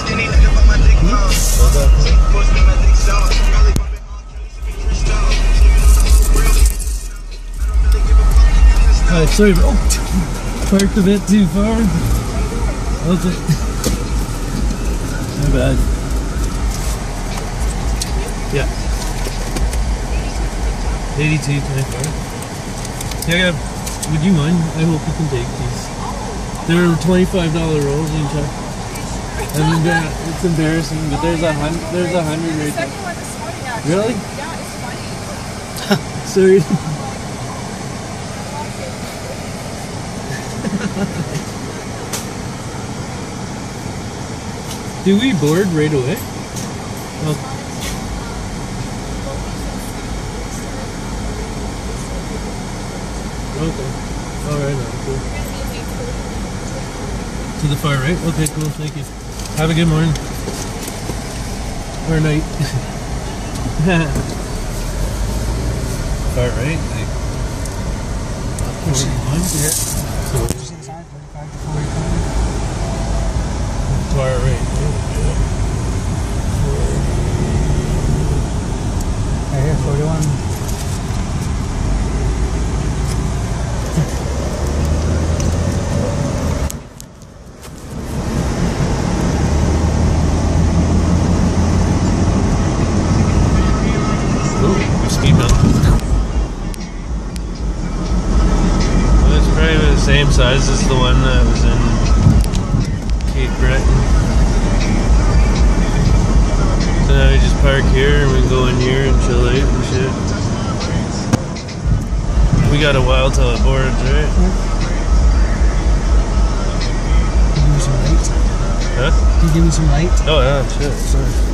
skinny nigga, but my dick long. My dick Alright, sorry, oh, parked a bit too far. That's it. My bad. Yeah. 82, 24. Yeah, would you mind? I hope you can take these. They're $25 rolls in check mean, they're- it's embarrassing, but there's a hundred, there's a hundred right there. Really? Yeah, it's funny. Sorry. Do we board right away? Oh. Okay. Alright, cool. To the far right? Okay, cool, thank you. Have a good morning. Or night. far right? Like, Yeah. So, far right. Yeah. Right here, 41. Ooh, speed bump. Well, it's probably the same size as the one that was in Cape Breton. So now we just park here and we go in here and chill out and shit. We got a while till it boards, right? Can give me some light? Huh? Can you give me some light? Oh yeah, shit. Sorry.